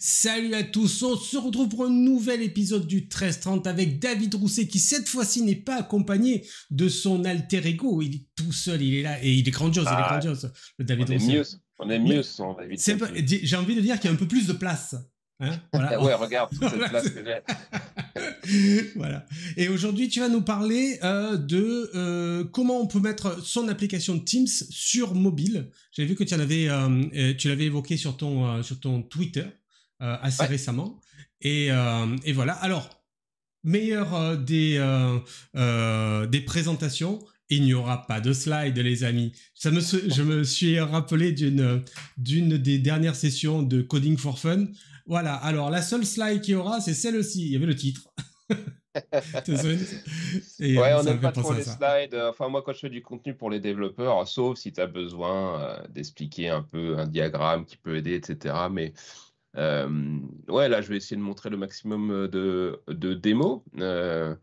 Salut à tous, on se retrouve pour un nouvel épisode du 1330 avec David Rousset qui cette fois-ci n'est pas accompagné de son alter ego, il est tout seul, il est là et il est grandiose, il est Ah, grandiose, le David On est Rousset. mieux, on est mieux sans David. J'ai envie de dire qu'il y a un peu plus de place. Hein voilà. Ouais, regarde toute cette place que j'ai. voilà. Et aujourd'hui, tu vas nous parler euh, de euh, comment on peut mettre son application Teams sur mobile. J'avais vu que tu en avais, euh, tu l'avais évoqué sur ton sur ton Twitter assez Ouais. récemment. Et, euh, et voilà. Alors, meilleur euh, des euh, euh, des présentations. Il n'y aura pas de slide, les amis. Ça me, je me suis rappelé d'une d'une des dernières sessions de Coding for Fun. Voilà. Alors, la seule slide qu'il y aura, c'est celle-ci. Il y avait le titre. Et, Ouais, euh, on n'aime pas trop les ça. slides. Euh, Enfin, moi, quand je fais du contenu pour les développeurs, sauf si tu as besoin euh, d'expliquer un peu un diagramme qui peut aider, etc. Mais euh, ouais, là, je vais essayer de montrer le maximum euh, de, de démos. euh,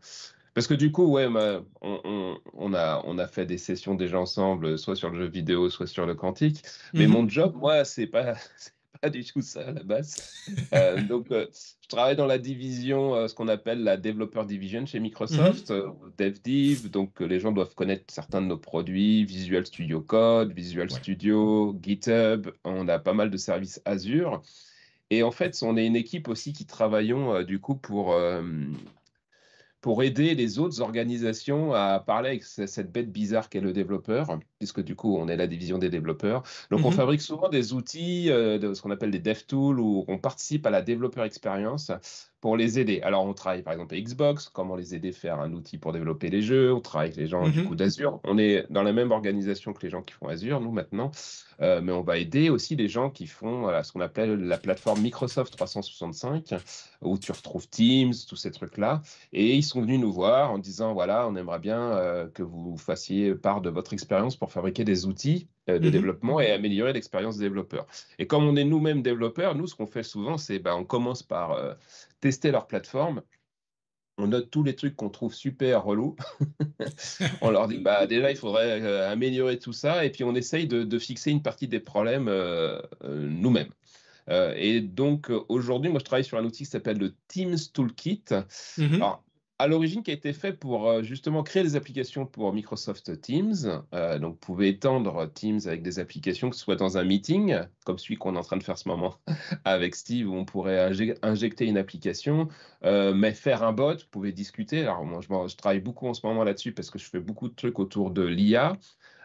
parce que du coup, ouais, on, on- on a, on a fait des sessions déjà ensemble, soit sur le jeu vidéo, soit sur le quantique. Mais Mhm. mon job, moi, c'est pas, pas du tout ça à la base. Euh, donc, euh, je travaille dans la division, euh, ce qu'on appelle la Developer Division chez Microsoft, euh, DevDiv. Donc, euh, les gens doivent connaître certains de nos produits, Visual Studio Code, Visual Ouais. Studio, GitHub. On a pas mal de services Azure. Et en fait, on est une équipe aussi qui travaillons euh, du coup pour, euh, pour aider les autres organisations à parler avec ce- cette bête bizarre qu'est le développeur, puisque du coup, on est la division des développeurs. Donc, on Mhm. fabrique souvent des outils, euh, de ce qu'on appelle des dev tools, où on participe à la développeur expérience pour les aider. Alors, on travaille par exemple avec Xbox, comment les aider à faire un outil pour développer les jeux? On travaille avec les gens du Mhm. coup d'Azure. On est dans la même organisation que les gens qui font Azure, nous maintenant, Euh, mais on va aider aussi les gens qui font voilà, ce qu'on appelle la plateforme Microsoft 365, où tu retrouves Teams, tous ces trucs-là. Et ils sont venus nous voir en disant voilà, on aimerait bien euh, que vous fassiez part de votre expérience pour fabriquer des outils euh, de Mhm. développement et améliorer l'expérience des développeurs. Et comme on est nous-mêmes développeurs, nous, ce qu'on fait souvent, c'est bah, on commence par euh, tester leur plateforme. On note tous les trucs qu'on trouve super relous. on leur dit, bah, déjà, il faudrait euh, améliorer tout ça. Et puis, on essaye de, de fixer une partie des problèmes euh, nous-mêmes. Et donc, aujourd'hui, moi, je travaille sur un outil qui s'appelle le Teams Toolkit. Mhm. Alors, à l'origine, qui a été fait pour euh, justement créer des applications pour Microsoft Teams. Euh, donc, vous pouvez étendre Teams avec des applications, que ce soit dans un meeting, comme celui qu'on est en train de faire ce moment avec Steve, où on pourrait injec- injecter une application, euh, mais faire un bot, vous pouvez discuter. Alors, moi, je travaille beaucoup en ce moment là-dessus parce que je fais beaucoup de trucs autour de l'IA.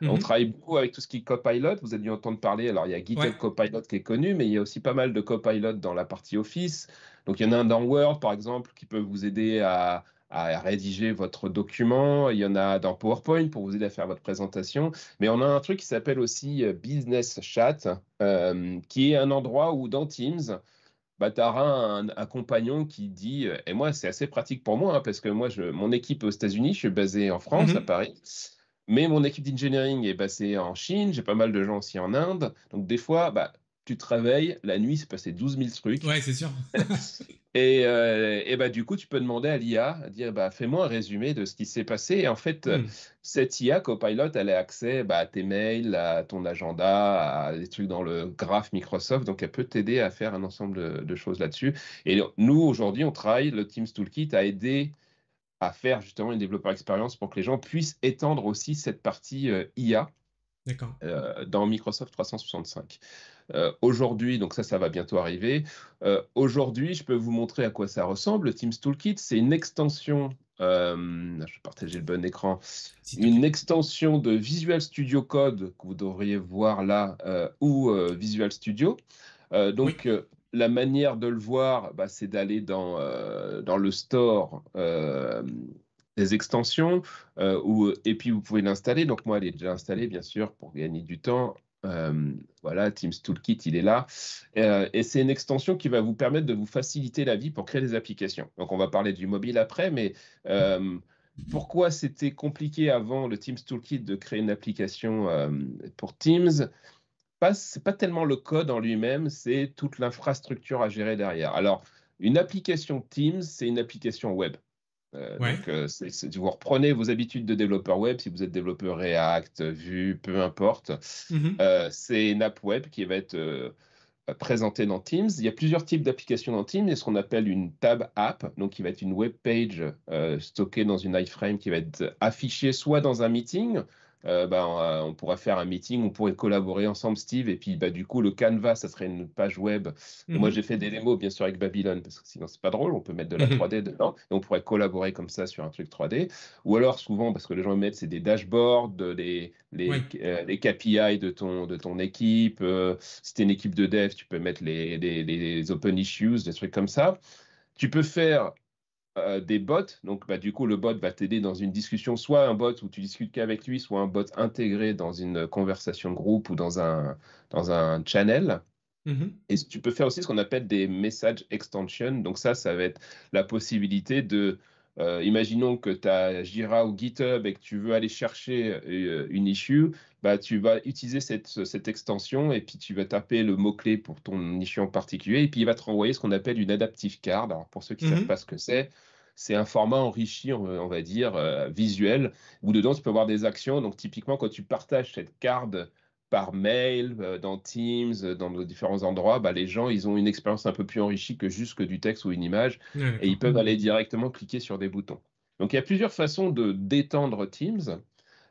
On Mhm. travaille beaucoup avec tout ce qui est Copilot. Vous avez dû entendre parler. Alors, il y a GitHub Ouais. Copilot qui est connu, mais il y a aussi pas mal de Copilot dans la partie Office. Donc, il y en a un dans Word, par exemple, qui peut vous aider à, à rédiger votre document. Il y en a dans PowerPoint pour vous aider à faire votre présentation. Mais on a un truc qui s'appelle aussi euh, Business Chat, euh, qui est un endroit où dans Teams, bah, tu auras un, un compagnon qui dit, euh, et moi c'est assez pratique pour moi, hein, parce que moi, je, mon équipe est aux États-Unis, je suis basé en France, Mhm. à Paris, mais mon équipe d'engineering est basée en Chine, j'ai pas mal de gens aussi en Inde, donc des fois, bah, tu te réveilles, la nuit, c'est passé 12 000 trucs, Ouais, c'est sûr. et, euh, et bah, du coup, tu peux demander à l'IA, dire, bah, fais-moi un résumé de ce qui s'est passé, et en fait, euh, Mhm. cette IA Copilot, elle a accès bah, à tes mails, à ton agenda, à des trucs dans le graphe Microsoft. Donc, elle peut t'aider à faire un ensemble de, choses là-dessus. Et nous, aujourd'hui, on travaille, le Teams Toolkit, à aider à faire justement une développeur expérience pour que les gens puissent étendre aussi cette partie euh, IA euh, dans Microsoft 365. Euh, aujourd'hui, donc ça, ça va bientôt arriver. Euh, aujourd'hui, je peux vous montrer à quoi ça ressemble. Le Teams Toolkit, c'est une extension. euh, je vais partager le bon écran. Une extension de Visual Studio Code que vous devriez voir là ou Visual Studio. Donc, la manière de le voir, bah, c'est d'aller dans, dans le store des extensions euh, où- et puis vous pouvez l'installer. Donc, moi, elle est déjà installée, bien sûr, pour gagner du temps. Euh, voilà, Teams Toolkit, il est là. Euh, et c'est une extension qui va vous permettre de vous faciliter la vie pour créer des applications. Donc, on va parler du mobile après, mais euh, pourquoi c'était compliqué avant le Teams Toolkit de créer une application pour Teams? C'est pas tellement le code en lui-même, c'est toute l'infrastructure à gérer derrière. Alors, une application Teams, c'est une application web. Euh, Ouais. Donc, euh, vous reprenez vos habitudes de développeur web, si vous êtes développeur React, Vue, peu importe. Mhm. Euh, c'est une app web qui va être euh, présenté dans Teams. Il y a plusieurs types d'applications dans Teams. Il y a ce qu'on appelle une tab app, donc qui va être une web page stockée dans une iframe qui va être affichée soit dans un meeting, euh, bah, on, pourrait faire un meeting, on pourrait collaborer ensemble, Steve, et puis bah, du coup, le Canva, ça serait une page web. Moi, mhm. j'ai fait des démos, bien sûr, avec Babylon, parce que sinon, c'est pas drôle, on peut mettre de la 3D mhm. dedans, et on pourrait collaborer comme ça sur un truc 3D. Ou alors, souvent, parce que les gens mettent, c'est des dashboards, les, les, euh, les, KPI de ton, de ton équipe. Euh, si tu es une équipe de dev, tu peux mettre les, les, les open issues, des trucs comme ça. Tu peux faire euh, des bots. Donc, bah, du coup, le bot va t'aider dans une discussion, soit un bot où tu discutes qu'avec lui, soit un bot intégré dans une conversation de groupe ou dans un, dans un channel. Mm-hmm. Et tu peux faire aussi ce qu'on appelle des message extensions. Donc, ça, ça va être la possibilité de. Euh, imaginons que tu as Jira ou GitHub et que tu veux aller chercher euh, une issue, bah, tu vas utiliser cette, cette, extension et puis tu vas taper le mot-clé pour ton issue en particulier et puis il va te renvoyer ce qu'on appelle une adaptive card. Alors, pour ceux qui ne savent mhm. pas ce que c'est, c'est un format enrichi, on, va dire, euh, visuel, où dedans tu peux avoir des actions. Donc, typiquement, quand tu partages cette carte par mail, euh, dans Teams, euh, dans nos différents endroits, bah, les gens, ils ont une expérience un peu plus enrichie que juste que du texte ou une image, et ils peuvent aller directement cliquer sur des boutons. Donc, il y a plusieurs façons de d'étendre Teams.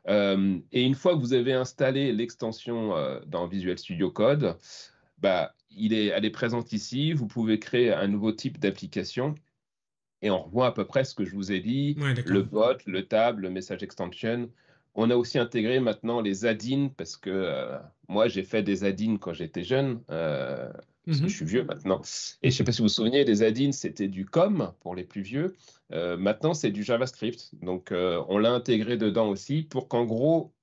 Euh, et une fois que vous avez installé l'extension euh, dans Visual Studio Code, bah, il est, elle est présente ici. Vous pouvez créer un nouveau type d'application. Et on revoit à peu près ce que je vous ai dit, le bot, le tab, le message extension. On a aussi intégré maintenant les add-ins parce que euh, moi, j'ai fait des add-ins quand j'étais jeune parce que mmh je suis vieux maintenant. Et je ne sais pas si vous vous souvenez, les add-ins, c'était du COM pour les plus vieux. Euh, maintenant, c'est du JavaScript. Donc, euh, on l'a intégré dedans aussi pour qu'en gros,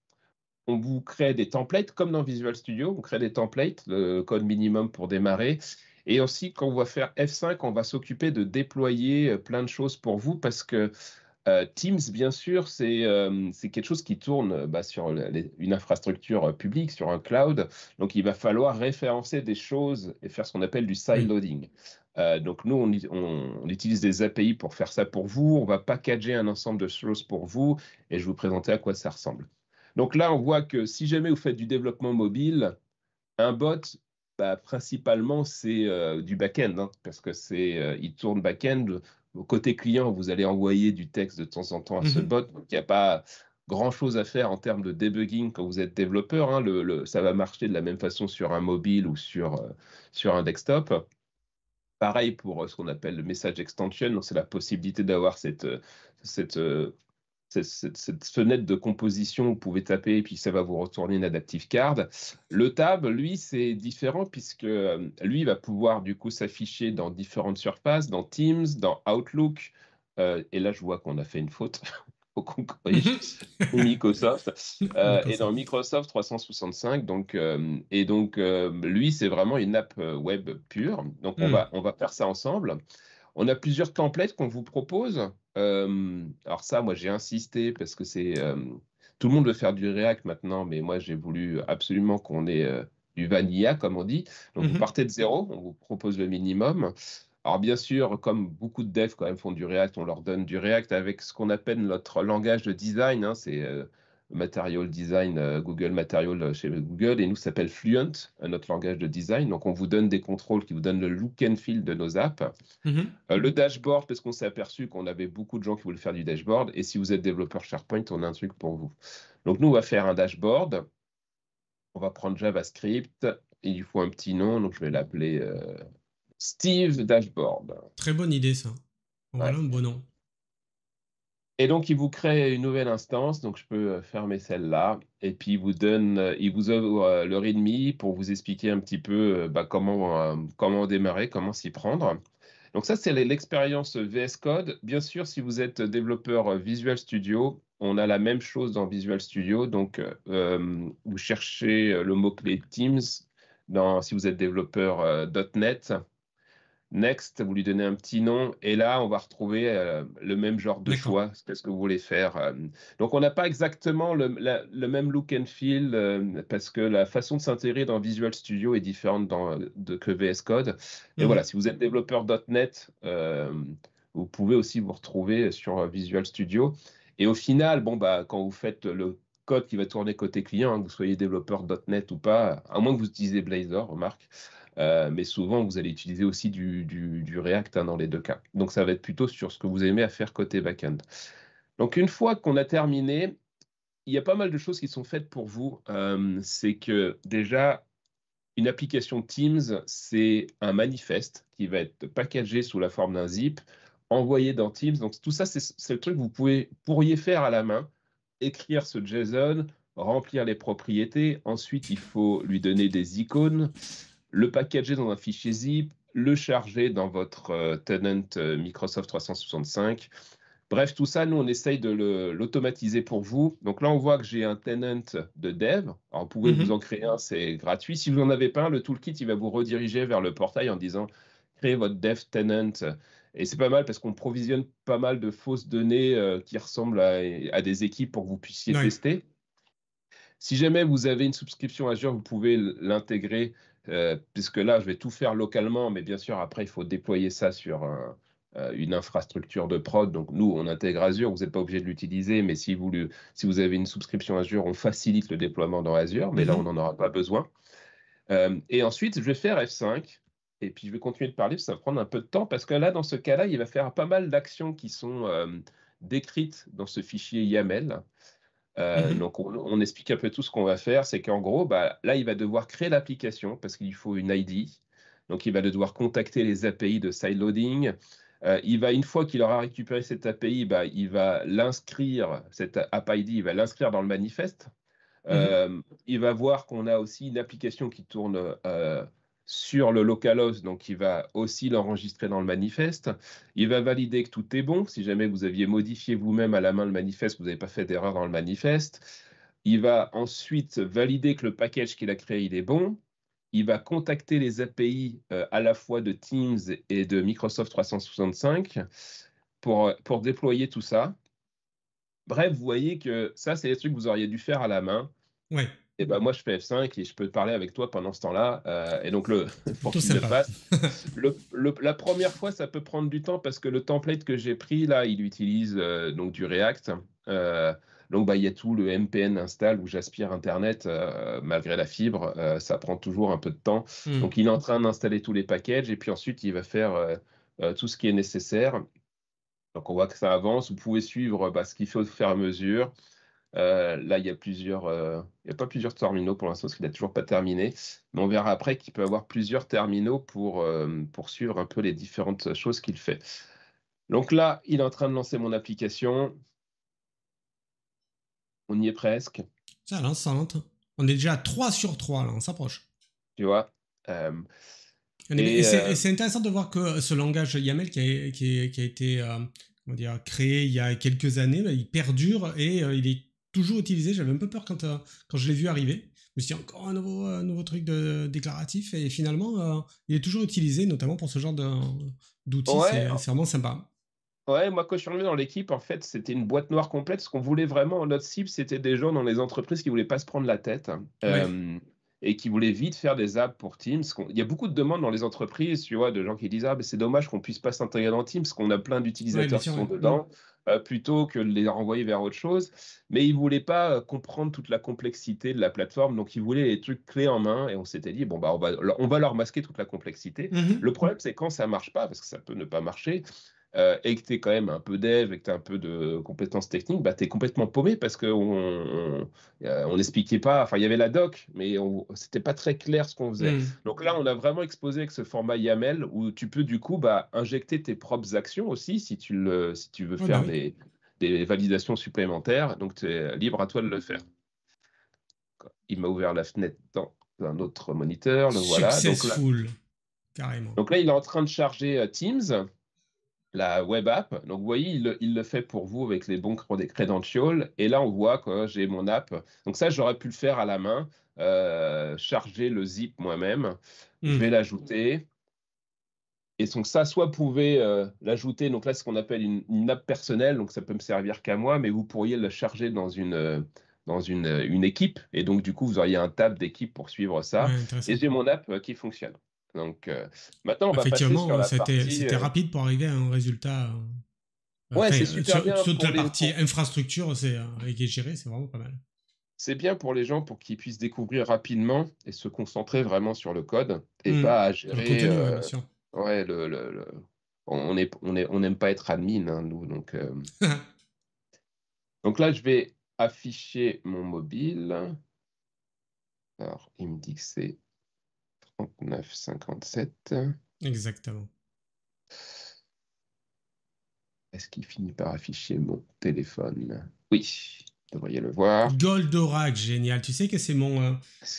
on vous crée des templates, comme dans Visual Studio, on crée des templates, le code minimum pour démarrer. Et aussi, quand on va faire F5, on va s'occuper de déployer euh, plein de choses pour vous parce que euh, Teams, bien sûr, euh, c'est quelque chose qui tourne euh, bah, sur une infrastructure publique, sur un cloud. Donc, il va falloir référencer des choses et faire ce qu'on appelle du sideloading. donc, nous, on, utilise des API pour faire ça pour vous. On va packager un ensemble de choses pour vous et je vais vous présenter à quoi ça ressemble. Donc là, on voit que si jamais vous faites du développement mobile, un bot, bah, principalement, c'est du back-end, hein, parce que c'est, il tourne back-end côté client, vous allez envoyer du texte de temps en temps à ce mhm. bot. Donc, il n'y a pas grand-chose à faire en termes de debugging quand vous êtes développeur. Hein. Le, ça va marcher de la même façon sur un mobile ou sur, euh, sur un desktop. Pareil pour euh, ce qu'on appelle le message extension. C'est la possibilité d'avoir cette, euh, cette cette, fenêtre de composition, vous pouvez taper et puis ça va vous retourner une adaptive card. Le tab, lui, c'est différent puisque euh, lui va pouvoir du coup s'afficher dans différentes surfaces, dans Teams, dans Outlook. Euh, et là, je vois qu'on a fait une faute. Faut qu'on corrige Microsoft. Euh, et dans Microsoft 365. Donc, et donc, lui, c'est vraiment une app web pure. Donc, on, hmm. va, on va faire ça ensemble. On a plusieurs templates qu'on vous propose alors ça, moi, j'ai insisté parce que c'est tout le monde veut faire du React maintenant, mais moi, j'ai voulu absolument qu'on ait du vanilla, comme on dit. Donc, vous mmh partez de zéro, on vous propose le minimum. Alors bien sûr, comme beaucoup de devs quand même font du React, on leur donne du React avec ce qu'on appelle notre langage de design. Hein, c'est Material Design, euh, Google Material euh, chez Google, et nous, s'appelle Fluent, notre langage de design. Donc, on vous donne des contrôles qui vous donnent le look and feel de nos apps. Euh, le dashboard, parce qu'on s'est aperçu qu'on avait beaucoup de gens qui voulaient faire du dashboard, et si vous êtes développeur SharePoint, on a un truc pour vous. Donc, nous, on va faire un dashboard. On va prendre JavaScript, il lui faut un petit nom, donc je vais l'appeler Steve Dashboard. Très bonne idée, ça. Voilà un bon nom. Et donc, il vous crée une nouvelle instance. Donc, je peux euh, fermer celle-là. Et puis, il vous donne, euh, il vous ouvre euh, le README pour vous expliquer un petit peu bah, comment, comment démarrer, comment s'y prendre. Donc, ça, c'est l'expérience VS Code. Bien sûr, si vous êtes développeur Visual Studio, on a la même chose dans Visual Studio. Donc, vous cherchez le mot-clé Teams. Si vous êtes développeur .NET, Next, vous lui donnez un petit nom, et là, on va retrouver euh, le même genre de choix. Qu'est-ce que vous voulez faire euh. Donc, on n'a pas exactement le, même look and feel, euh, parce que la façon de s'intégrer dans Visual Studio est différente dans, de, que VS Code. Et mhm. voilà, si vous êtes développeur .NET, vous pouvez aussi vous retrouver sur Visual Studio. Et au final, bon, bah, quand vous faites le code qui va tourner côté client, hein, que vous soyez développeur .NET ou pas, à moins que vous utilisez Blazor, remarque, mais souvent, vous allez utiliser aussi du, React hein, dans les deux cas. Donc, ça va être plutôt sur ce que vous aimez à faire côté backend. Donc, une fois qu'on a terminé, il y a pas mal de choses qui sont faites pour vous. c'est que déjà, une application Teams, c'est un manifeste qui va être packagé sous la forme d'un zip, envoyé dans Teams. Donc tout ça, c'est le truc que vous pourriez faire à la main, écrire ce JSON, remplir les propriétés. Ensuite, il faut lui donner des icônes, le packager dans un fichier zip, le charger dans votre euh, tenant euh, Microsoft 365 Bref, tout ça, nous, on essaye de l'automatiser pour vous. Donc là, on voit que j'ai un tenant de dev. Alors, vous pouvez vous mhm. en créer un, c'est gratuit. Si vous n'en avez pas un, le toolkit, il va vous rediriger vers le portail en disant créez votre dev tenant. Et c'est pas mal parce qu'on provisionne pas mal de fausses données euh, qui ressemblent à, des équipes pour que vous puissiez tester. Si jamais vous avez une subscription Azure, vous pouvez l'intégrer, puisque là, je vais tout faire localement, mais bien sûr, après, il faut déployer ça sur un, euh, une infrastructure de prod. Donc nous, on intègre Azure, vous n'êtes pas obligé de l'utiliser, mais si vous, si vous avez une subscription Azure, on facilite le déploiement dans Azure, mais là, mhm. on n'en aura pas besoin. Euh, et ensuite, je vais faire F5, et puis je vais continuer de parler, ça va prendre un peu de temps, parce que là, dans ce cas-là, il va faire pas mal d'actions qui sont euh, décrites dans ce fichier YAML. Mhm. Donc, on, explique un peu tout ce qu'on va faire. C'est qu'en gros, bah, là, il va devoir créer l'application parce qu'il faut une ID. Donc, il va devoir contacter les API de sideloading. Euh, il va, une fois qu'il aura récupéré cette API, bah, il va l'inscrire, cette app ID, il va l'inscrire dans le manifeste. Mhm. Euh, il va voir qu'on a aussi une application qui tourne euh, sur le localhost, donc il va aussi l'enregistrer dans le manifeste. Il va valider que tout est bon. Si jamais vous aviez modifié vous-même à la main le manifeste, vous n'avez pas fait d'erreur dans le manifeste. Il va ensuite valider que le package qu'il a créé, il est bon il va contacter les API euh, à la fois de Teams et de Microsoft 365 pour, pour déployer tout ça. Bref, vous voyez que ça, c'est des trucs que vous auriez dû faire à la main. Ouais. Et ben moi, je fais F5 et je peux te parler avec toi pendant ce temps-là. Euh, et donc, le, pour qu'il le fasse, la première fois, ça peut prendre du temps parce que le template que j'ai pris, là, il utilise euh, donc du React. Donc, bah, il y a tout le MPN install où j'aspire Internet euh, malgré la fibre. Euh, ça prend toujours un peu de temps. Hmm. Donc, il est en train d'installer tous les packages et puis ensuite, il va faire euh, tout ce qui est nécessaire. Donc, on voit que ça avance. Vous pouvez suivre bah, ce qu'il fait au fur et à mesure. Là, il y a plusieurs, il y a pas plusieurs terminaux pour l'instant parce qu'il n'a toujours pas terminé. Mais on verra après qu'il peut avoir plusieurs terminaux pour, pour suivre un peu les différentes choses qu'il fait. Donc là, il est en train de lancer mon application. On y est presque. Ça lance, ça On est déjà à 3 sur 3, là, on s'approche. Tu vois euh, et, euh, c'est intéressant de voir que ce langage YAML qui a, qui a, été euh, dire, créé il y a quelques années, bah, il perdure et il est toujours utilisé. J'avais un peu peur quand, quand je l'ai vu arriver. Je me suis dit encore un nouveau, nouveau truc de, déclaratif et finalement, il est toujours utilisé, notamment pour ce genre d'outils. c'est vraiment sympa. Ouais, moi, quand je suis arrivé dans l'équipe, en fait, c'était une boîte noire complète. Ce qu'on voulait vraiment, notre cible, c'était des gens dans les entreprises qui voulaient pas se prendre la tête euh, et qui voulaient vite faire des apps pour Teams. Il y a beaucoup de demandes dans les entreprises, tu vois, de gens qui disent Ah, c'est dommage qu'on puisse pas s'intégrer dans Teams, qu'on a plein d'utilisateurs qui sont dedans, euh, plutôt que de les renvoyer vers autre chose. Mais ils voulaient pas euh, comprendre toute la complexité de la plateforme, donc ils voulaient les trucs clés en main. Et on s'était dit Bon, bah, on va, on va leur masquer toute la complexité. Mmh Le problème, c'est quand ça marche pas, parce que ça peut ne pas marcher. Euh, et que tu es quand même un peu dev et que tu as un peu de compétences techniques, bah, tu es complètement paumé parce qu'on on n'expliquait pas. Enfin, il y avait la doc, mais c'était pas très clair ce qu'on faisait. Hmm. Donc là, on a vraiment exposé avec ce format YAML où tu peux du coup bah, injecter tes propres actions aussi si tu, le, si tu veux faire bah des, des, validations supplémentaires. Donc, tu es libre à toi de le faire. Il m'a ouvert la fenêtre dans un autre moniteur. Le voilà. Donc là, carrément. Donc là, il est en train de charger euh, Teams la web app. Donc, vous voyez, il, le fait pour vous avec les bons credentials. Et là, on voit que j'ai mon app. Donc, ça, j'aurais pu le faire à la main, euh, charger le zip moi-même. Je hmm. vais l'ajouter. Et donc, ça, soit vous pouvez euh, l'ajouter. Donc, là, c'est ce qu'on appelle une, app personnelle. Donc, ça peut me servir qu'à moi, mais vous pourriez le charger dans une. Euh, dans une, une, équipe et donc du coup vous auriez un tab d'équipe pour suivre ça et j'ai mon app qui fonctionne. Donc euh, maintenant, on va Effectivement, sur c'était euh, rapide pour arriver à un résultat. Euh, ouais, c'est super sur, bien. Toute la partie infrastructure, c'est est gérée, c'est vraiment pas mal. c'est bien pour les gens pour qu'ils puissent découvrir rapidement et se concentrer vraiment sur le code et Hmm. pas à Le gérer. contenu, ouais, euh, bien sûr. ouais, le, le- le- on est, on est, on n'aime pas être admin, hein, nous. Donc, euh, donc là, je vais afficher mon mobile. Alors, il me dit que c'est 39,57. Exactement. Est-ce qu'il finit par afficher mon téléphone? Oui, vous devriez le voir. Goldorak, génial. Tu sais que c'est mon, euh,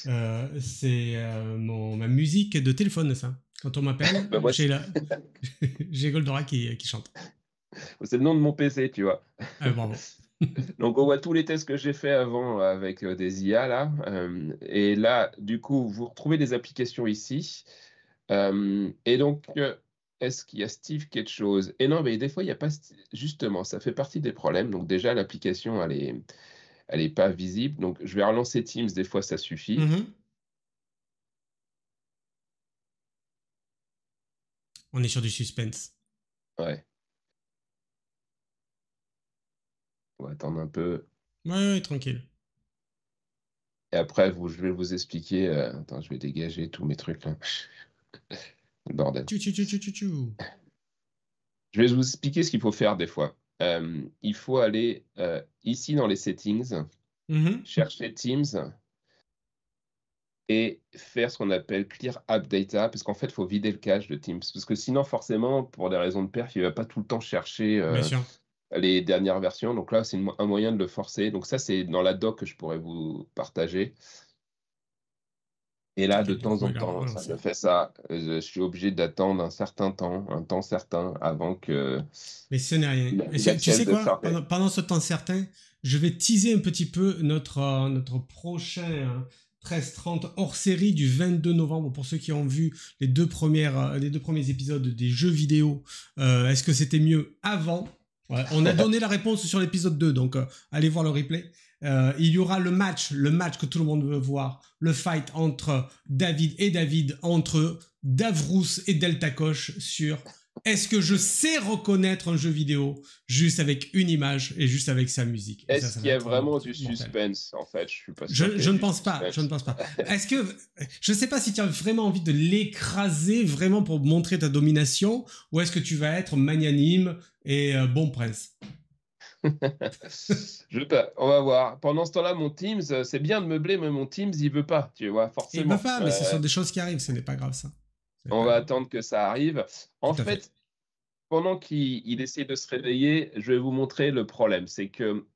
euh, c'est euh, mon ma musique de téléphone, ça. Quand on m'appelle, Bah, moi, j'ai la... j'ai Goldorak qui, qui chante. C'est le nom de mon PC, tu vois. Ah, bravo. Donc, on voit tous les tests que j'ai fait avant avec euh, des IA là. Euh, et là, du coup, vous retrouvez des applications ici. Euh, et donc, est-ce qu'il y a Steve quelque chose? Et non, mais des fois, il n'y a pas. Justement, ça fait partie des problèmes. Donc, déjà, l'application, elle est, elle est pas visible. Donc, je vais relancer Teams. Des fois, ça suffit. Mhm. On est sur du suspense. Ouais. On va attendre un peu. Ouais, ouais, tranquille. Et après, vous, je vais vous expliquer. euh, Attends, je vais dégager tous mes trucs là. Bordel. Tchou, tchou, tchou, tchou. Je vais vous expliquer ce qu'il faut faire des fois. Euh, il faut aller euh, ici dans les settings, Mhm. chercher Teams et faire ce qu'on appelle Clear App Data, parce qu'en fait, il faut vider le cache de Teams. Parce que sinon, forcément, pour des raisons de perf, il ne va pas tout le temps chercher euh, Bien sûr. Les dernières versions. Donc là, c'est un moyen de le forcer. Donc ça, c'est dans la doc que je pourrais vous partager. Et là, de temps en temps, ça me fait ça. Euh, Je suis obligé d'attendre un certain temps, un temps certain, avant que... Mais ce n'est rien. Ce- tu sais quoi? pendant, pendant ce temps certain, je vais teaser un petit peu notre, euh, notre prochain euh, 13-30 hors série du 22 novembre. Pour ceux qui ont vu les deux, premières, euh, les deux premiers épisodes des jeux vidéo, euh, est-ce que c'était mieux avant? Ouais, On a donné la réponse sur l'épisode 2, donc euh, allez voir le replay. Euh, il y aura le match, le match que tout le monde veut voir, le fight entre David et David, entre Davrous et Delta Koch sur est-ce que je sais reconnaître un jeu vidéo juste avec une image et juste avec sa musique? Est-ce qu'il y a vraiment du mortel. suspense, en fait? Je suis pas ne du pense pas, je ne pense pas. Est-ce que je sais pas si tu as vraiment envie de l'écraser vraiment pour montrer ta domination ou est-ce que tu vas être magnanime et euh, bon prince? Je sais pas, on va voir. Pendant ce temps-là, mon Teams, euh, c'est bien de meubler, mais mon Teams, il veut pas, tu vois, Il forcément. veut pas, mais ce Euh, sont des choses qui arrivent, ce n'est pas grave ça. On va attendre que ça arrive. En fait, fait. pendant qu'il il essaie de se réveiller, je vais vous montrer le problème. C'est que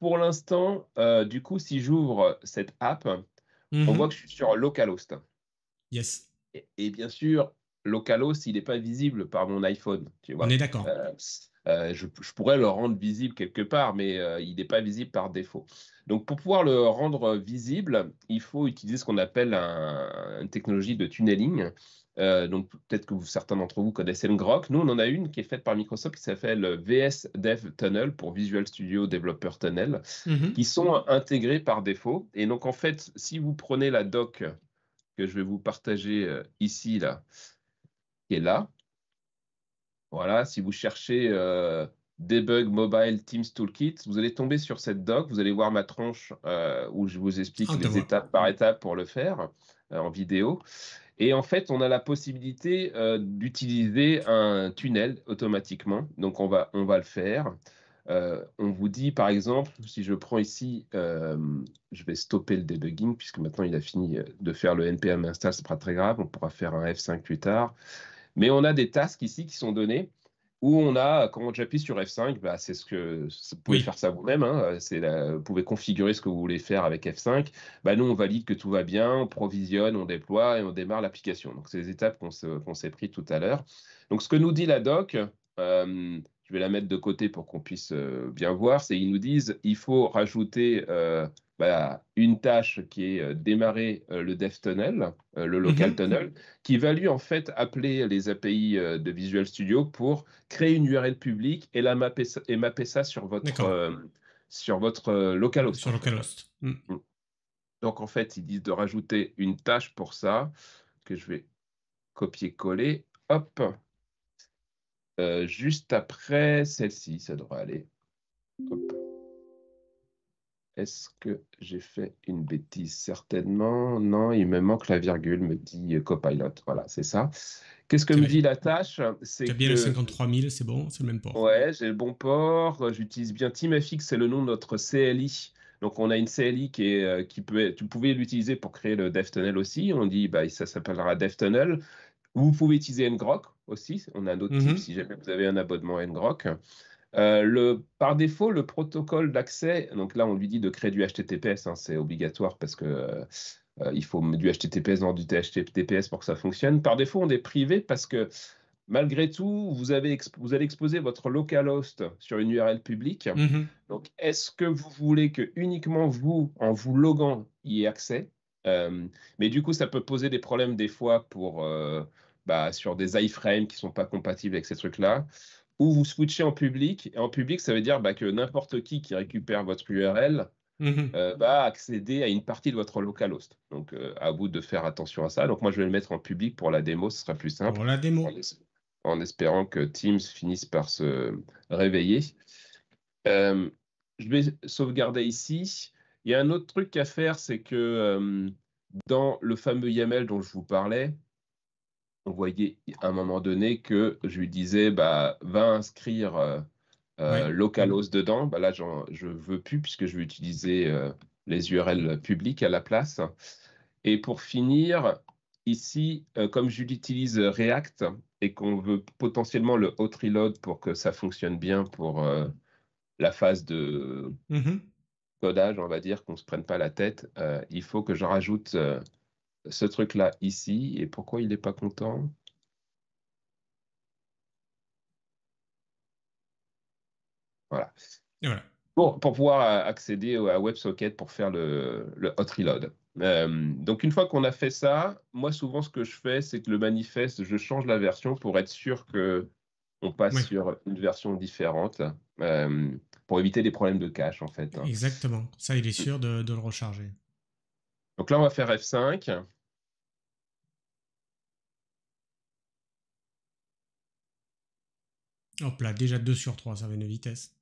pour l'instant, euh, du coup, si j'ouvre cette app, on Mhm. voit que je suis sur Localhost. Yes, Et, et bien sûr, Localhost, il n'est pas visible par mon iPhone, tu vois. on est d'accord. Euh, euh, je, je pourrais le rendre visible quelque part, mais euh, il n'est pas visible par défaut. Donc, pour pouvoir le rendre visible, il faut utiliser ce qu'on appelle un- une technologie de tunneling. Euh, donc, peut-être que vous- certains d'entre vous connaissez le Grok. Nous, on en a une qui est faite par Microsoft qui s'appelle VS Dev Tunnel pour Visual Studio Developer Tunnel Mhm. qui sont intégrés par défaut. Et donc, en fait, si vous prenez la doc que je vais vous partager euh, ici, là, qui est là, voilà, si vous cherchez euh, Debug Mobile Teams Toolkit, vous allez tomber sur cette doc, vous allez voir ma tronche euh, où je vous explique Ah, les vois. étapes par étape pour le faire euh, en vidéo. Et en fait, on a la possibilité euh, d'utiliser un tunnel automatiquement. Donc, on va, on va le faire. On vous dit, par exemple, si je prends ici, je vais stopper le debugging puisque maintenant il a fini de faire le npm install, ce sera très grave. On pourra faire un F5 plus tard. Mais on a des tasks ici qui sont donnés où on a, quand j'appuie sur F5, bah, c'est ce que vous pouvez Oui. faire ça vous-même. hein, c'est la- vous pouvez configurer ce que vous voulez faire avec F5. Bah, nous, on valide que tout va bien, on provisionne, on déploie et on démarre l'application. Donc, c'est les étapes qu'on se- qu'on s'est pris tout à l'heure. Donc, ce que nous dit la doc, euh, je vais la mettre de côté pour qu'on puisse euh, bien voir, c'est ils nous disent il faut rajouter euh, bah, une tâche qui est euh, démarrer le dev tunnel, le local Mhm. tunnel, qui va lui en fait appeler les API de Visual Studio pour créer une URL publique et la mapper ça, et mapper ça sur votre sur votre localhost. Sur localhost. Mm. Donc en fait, ils disent de rajouter une tâche pour ça, que je vais copier-coller. Hop. Euh, juste après celle-ci, ça devrait aller. Est-ce que j'ai fait une bêtise? Certainement. Non, il me manque la virgule, me dit Copilot. Voilà, c'est ça. Qu'est-ce que me dit la tâche? C'est que... bien le 53 000, c'est bon, c'est le même port. Ouais, j'ai le bon port. J'utilise bien TeamFX, c'est le nom de notre CLI. Donc, on a une CLI qui, est, euh, qui peut être, tu pouvais l'utiliser pour créer le DevTunnel aussi. On dit, bah, ça s'appellera DevTunnel. Vous pouvez utiliser ngrok aussi. On a un autre type mhm. si jamais vous avez un abonnement ngrok. Euh, le, par défaut, le protocole d'accès, donc là on lui dit de créer du HTTPS, hein, c'est obligatoire parce que euh, il faut du HTTPS dans du HTTPS pour que ça fonctionne. Par défaut, on est privé parce que malgré tout, vous, avez vous allez exposer votre localhost sur une URL publique. Mm-hmm. Donc, est-ce que vous voulez que uniquement vous, en vous loguant, y ait accès? Euh, Mais du coup, ça peut poser des problèmes des fois pour, bah, sur des iframes qui ne sont pas compatibles avec ces trucs-là ou vous switchez en public. Et en public, ça veut dire bah, que n'importe qui qui récupère votre URL mhm. euh, va accéder à une partie de votre localhost. Donc, euh, à vous de faire attention à ça. Donc, moi, je vais le mettre en public pour la démo, ce sera plus simple. Pour la démo. En, espérant que Teams finisse par se réveiller. Euh, je vais sauvegarder ici. Il y a un autre truc à faire, c'est que dans le fameux YAML dont je vous parlais, on voyait à un moment donné que je lui disais, bah, va inscrire euh, euh localhost dedans. Bah, là, je ne veux plus puisque je vais utiliser euh, les URL publiques à la place. Et pour finir, ici, euh, comme je l'utilise React et qu'on veut potentiellement le hot reload pour que ça fonctionne bien pour la phase de mmh codage, on va dire, qu'on ne se prenne pas la tête, il faut que je rajoute ce truc-là ici. Et pourquoi il n'est pas content? Voilà. Pour, pouvoir accéder à WebSocket pour faire le, hot reload. Euh, donc une fois qu'on a fait ça, moi souvent ce que je fais, c'est que le manifeste, je change la version pour être sûr que on passe sur une version différente euh, pour éviter des problèmes de cache en fait. Hein. Exactement. Ça, il est sûr de le recharger. Donc là, on va faire F5. Hop là, déjà 2 sur 3, ça va une vitesse.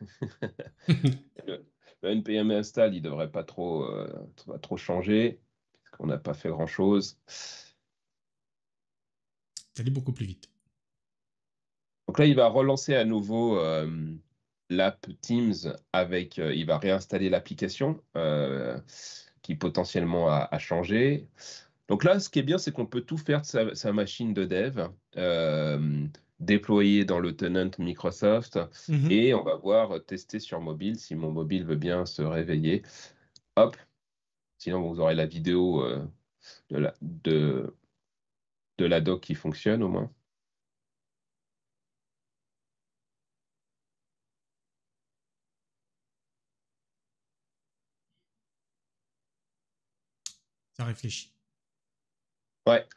le, NPM install, il ne devrait pas trop, euh, trop changer, puisqu'on n'a pas fait grand-chose. Ça allait beaucoup plus vite. Donc là, il va relancer à nouveau euh, l'app Teams avec, euh, il va réinstaller l'application qui potentiellement a, changé. Donc là, ce qui est bien, c'est qu'on peut tout faire de sa, sa machine de dev déployer dans le tenant Microsoft mhm. et on va voir euh, tester sur mobile si mon mobile veut bien se réveiller. Hop, sinon vous aurez la vidéo euh, de, la, de, de la doc qui fonctionne au moins. Ça réfléchit. Ouais.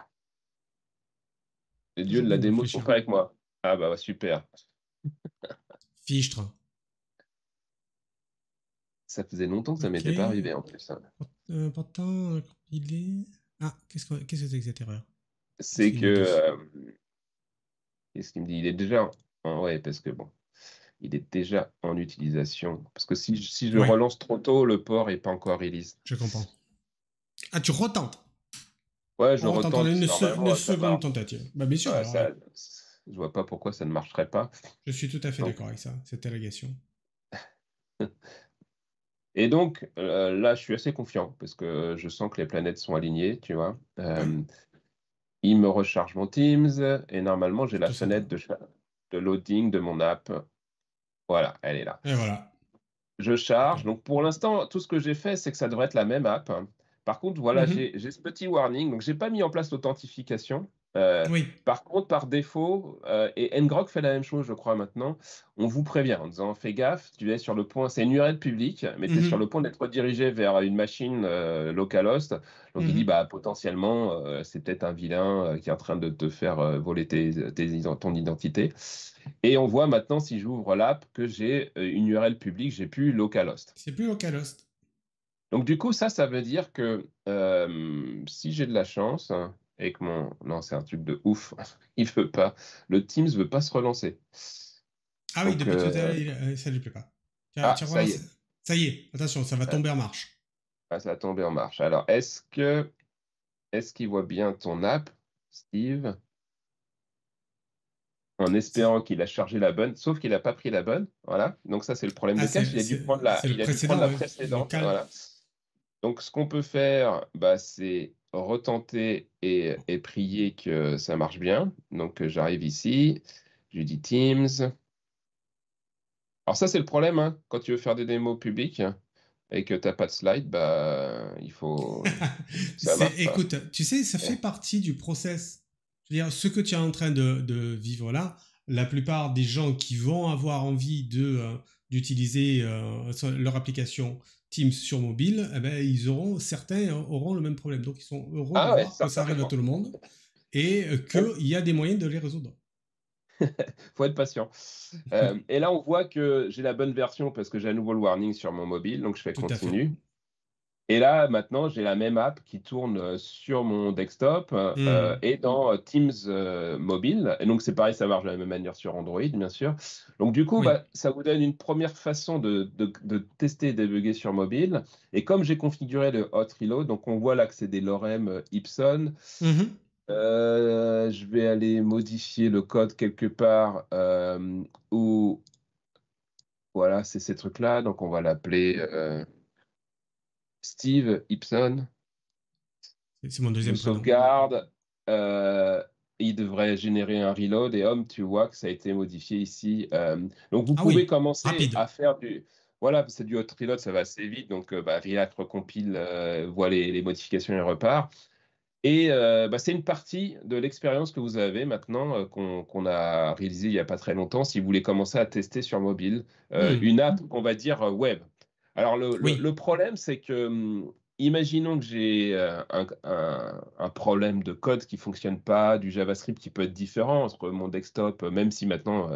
Les dieux de la démo sont pas avec moi. Ah bah super. Fichtre. Ça faisait longtemps que ça m'était pas arrivé en plus. Hein. Euh, pourtant, il est. Ah, qu'est-ce que c'est que cette erreur? C'est que. Euh, qu'est-ce qu'il me dit? Il est déjà. En... Ouais, parce que bon. Il est déjà en utilisation. Parce que si, si je relance trop tôt, le port n'est pas encore release. Je comprends. Ah, tu retentes Ouais, je retente. une, seconde tentative. Bah, bien sûr. je vois pas pourquoi ça ne marcherait pas. Je suis tout à fait d'accord avec ça, cette allégation. Et donc, euh, là, je suis assez confiant parce que je sens que les planètes sont alignées, tu vois. Euh, il me recharge mon Teams et normalement, j'ai la fenêtre de, de, loading de mon app. Voilà, elle est là. Et voilà. Je charge. Donc, pour l'instant, tout ce que j'ai fait, c'est que ça devrait être la même app. Par contre, voilà, mmh j'ai ce petit warning. Donc, je n'ai pas mis en place l'authentification. Euh, oui. Par contre, par défaut, euh, et Ngrok fait la même chose, je crois, maintenant, on vous prévient en disant fais gaffe, tu es sur le point, c'est une URL publique, mais tu es mmh sur le point d'être redirigé vers une machine euh, localhost. Donc, il dit mmh bah, potentiellement, c'est peut-être un vilain qui est en train de te faire voler tes, ton identité. Et on voit maintenant, si j'ouvre l'app, que j'ai une URL publique, j'ai plus localhost. C'est plus localhost. Donc du coup, ça, ça veut dire que euh, si j'ai de la chance et que mon... Non, c'est un truc de ouf, il veut pas. Le Teams veut pas se relancer. Ah oui, depuis tout à l'heure, euh, ça lui plaît pas. ah, ça y est. Ça y est, attention, ça va tomber en marche. Ah, ça va tomber en marche. Alors, est-ce que est-ce qu'il voit bien ton app, Steve? En espérant qu'il a chargé la bonne, sauf qu'il n'a pas pris la bonne. Voilà. Donc ça, c'est le problème de ah, cache. Il a dû prendre la, il a dû prendre la précédente. Voilà. Donc, ce qu'on peut faire, bah, c'est retenter et, et, prier que ça marche bien. Donc, j'arrive ici, je dis Teams. Alors ça, c'est le problème, hein, quand tu veux faire des démos publiques et que tu n'as pas de slide, bah, il faut... écoute, tu sais, ça fait partie du process. Je veux dire, ce que tu es en train de, vivre là, la plupart des gens qui vont avoir envie de euh, d'utiliser euh, leur application Teams sur mobile, eh ben, ils auront, certains auront le même problème. Donc, ils sont heureux ah de voir que ça arrive à tout le monde et euh, qu'il y a des moyens de les résoudre. faut être patient. Euh, et là, on voit que j'ai la bonne version parce que j'ai à nouveau le warning sur mon mobile, donc je fais continue. Et là, maintenant, j'ai la même app qui tourne euh, sur mon desktop euh, hmm. et dans Teams mobile. Et donc, c'est pareil, ça marche de la même manière sur Android, bien sûr. Donc, du coup, bah, ça vous donne une première façon de, tester et débugger sur mobile. Et comme j'ai configuré le Hot Reload, donc on voit c'est des lorem Ipson. Mhm. Euh, je vais aller modifier le code quelque part euh, où voilà, c'est ces trucs-là. Donc on va l'appeler euh, Steve Ipson. C'est mon deuxième sauvegarde. il devrait générer un reload et homme, tu vois que ça a été modifié ici. donc vous ah pouvez commencer à faire du. Voilà, c'est du hot reload, ça va assez vite. Donc bah, React recompile, voit les, les modifications et repart. Et euh, bah, c'est une partie de l'expérience que vous avez maintenant, euh, qu'on a réalisée il n'y a pas très longtemps, si vous voulez commencer à tester sur mobile, euh, hmm. une app, on va dire, web. Alors, le, problème, c'est que, hum, imaginons que j'ai un, un, problème de code qui ne fonctionne pas, du JavaScript qui peut être différent entre mon desktop, même si maintenant,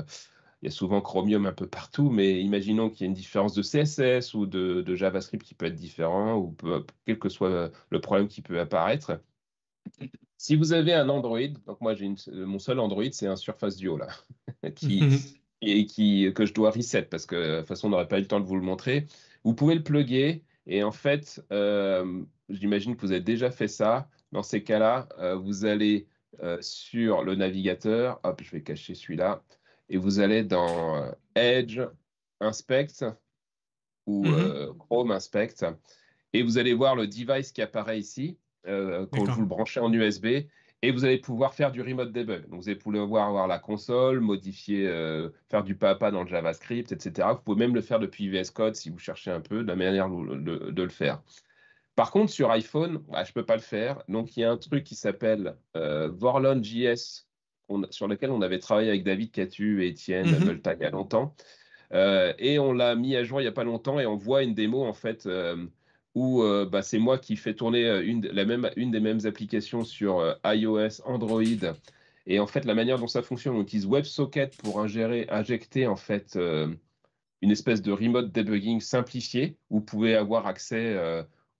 il y a souvent Chromium un peu partout, mais imaginons qu'il y ait une différence de CSS ou de, de JavaScript qui peut être différent, ou quel que soit le problème qui peut apparaître. Si vous avez un Android, donc moi j'ai mon seul Android, c'est un Surface Duo là, qui, et qui, que je dois reset parce que de toute façon on n'aurait pas eu le temps de vous le montrer. Vous pouvez le plugger et en fait, euh, j'imagine que vous avez déjà fait ça. Dans ces cas-là, euh, vous allez euh, sur le navigateur, hop, je vais cacher celui-là, et vous allez dans Edge Inspect ou mm-hmm. Chrome Inspect, et vous allez voir le device qui apparaît ici quand vous le branchez en USB. Et vous allez pouvoir faire du remote debug. Donc, vous allez pouvoir avoir la console, modifier, euh, faire du pas à pas dans le JavaScript, etc. Vous pouvez même le faire depuis VS Code si vous cherchez un peu de la manière de, le faire. Par contre, sur iPhone, bah, je ne peux pas le faire. Donc, il y a un truc qui s'appelle euh, Vorlon.js, sur lequel on avait travaillé avec David Catu et Étienne mm il y a longtemps. Euh, et on l'a mis à jour il n'y a pas longtemps et on voit une démo, en fait, où euh, bah, c'est moi qui fais tourner euh, une, la même, une des mêmes applications sur euh, iOS, Android. Et en fait, la manière dont ça fonctionne, on utilise WebSocket pour ingérer, injecter en fait une espèce de remote debugging simplifié. Où vous pouvez avoir accès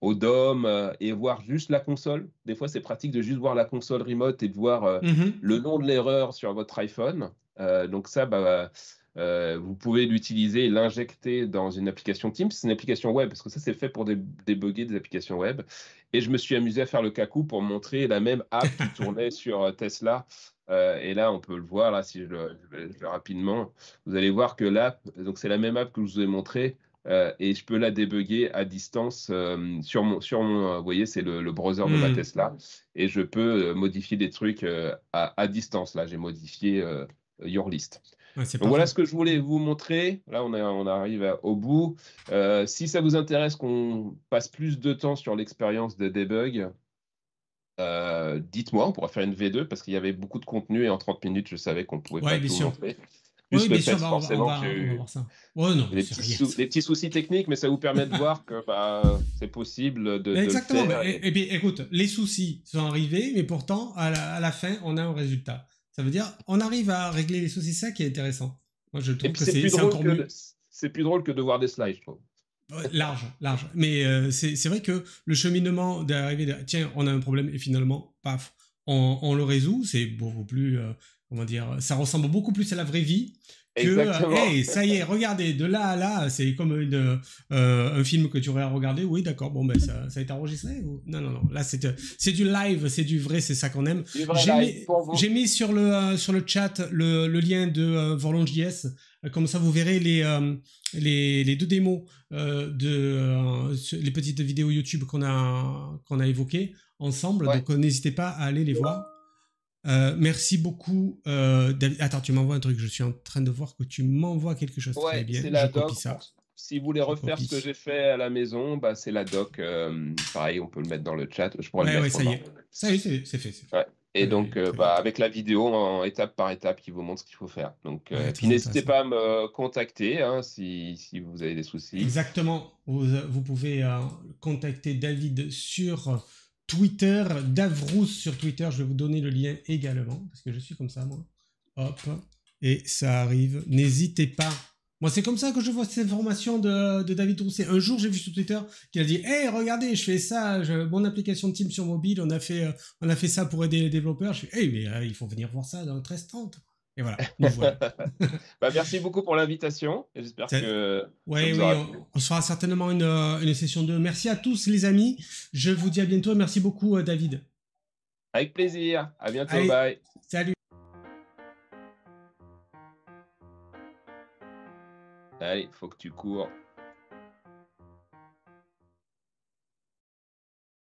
au DOM et voir juste la console. Des fois, c'est pratique de juste voir la console remote et de voir mm-hmm. le nom de l'erreur sur votre iPhone. donc ça, bah, euh, vous pouvez l'utiliser et l'injecter dans une application Teams. C'est une application web, parce que ça, c'est fait pour débugger des applications web. Et je me suis amusé à faire le cacou pour montrer la même app qui tournait sur euh, Tesla. Euh, et là, on peut le voir, là, si je le, fais rapidement. Vous allez voir que l'app, donc c'est la même app que je vous ai montré. et je peux la débugger à distance sur mon, sur mon vous voyez, c'est le, browser de ma hmm. Tesla. Et je peux modifier des trucs à, à, distance. Là, j'ai modifié Your List voilà ce que je voulais vous montrer. Là, on, on arrive au bout. Euh, si ça vous intéresse qu'on passe plus de temps sur l'expérience de debug, euh, dites-moi, on pourra faire une V2 parce qu'il y avait beaucoup de contenu et en 30 minutes, je savais qu'on pouvait pas tout montrer. oui, bien sûr, on va, voir ça. non, des, petits soucis techniques, mais ça vous permet de voir que bah, c'est possible de. Exactement. Et, puis, écoute, les soucis sont arrivés, mais pourtant, à à la fin, on a un résultat. Ça veut dire, on arrive à régler les soucis, ça qui est intéressant. Moi, je trouve que c'est encore mieux. C'est plus drôle que de voir des slides, je trouve. large, large. Mais euh, c'est vrai que le cheminement d'arriver, tiens, on a un problème et finalement, paf, on, le résout, c'est beaucoup plus, euh, comment dire, ça ressemble beaucoup plus à la vraie vie que hey, ça y est, regardez, de là à là, c'est comme une, euh, un film que tu aurais à regarder. Oui, d'accord, bon, ben ça, ça a été enregistré Non, non, non. Là, c'est du live, c'est du vrai, c'est ça qu'on aime. J'ai mis, sur le, euh, sur le chat le, le lien de euh. Comme ça, vous verrez les, les, les, deux démos de les petites vidéos YouTube qu'on a, qu'on a évoquées ensemble. Donc, n'hésitez pas à aller les voir. Euh, merci beaucoup, euh, David. Attends, tu m'envoies un truc. Je suis en train de voir que tu m'envoies quelque chose. Ouais, c'est la doc. Si vous voulez refaire ce que j'ai fait à la maison, bah, c'est la doc. Euh, pareil, on peut le mettre dans le chat. Je pourrais le mettre. ça y est. Ça y est, c'est fait. fait. Et donc, bah, avec la vidéo en étape par étape qui vous montre ce qu'il faut faire. Donc, puis n'hésitez pas à me contacter hein, si, si, vous avez des soucis. Exactement. Vous, vous pouvez contacter David sur Twitter, Davrous sur Twitter, je vais vous donner le lien également, parce que je suis comme ça, moi. Hop, et ça arrive. N'hésitez pas. Moi, c'est comme ça que je vois cette information de, David Rousset. Un jour, j'ai vu sur Twitter qu'il a dit Hey, regardez, je fais ça, mon application de Team sur mobile, on a fait, euh, on a fait ça pour aider les développeurs. Je fais Hey, mais euh, il faut venir voir ça dans 1330. Et voilà. bah, merci beaucoup pour l'invitation. J'espère que. Ouais, oui, on, fera certainement une, euh, une, session 2. Merci à tous, les amis. Je vous dis à bientôt. Merci beaucoup, euh, David. Avec plaisir. À bientôt. bye. Salut. Allez, faut que tu cours.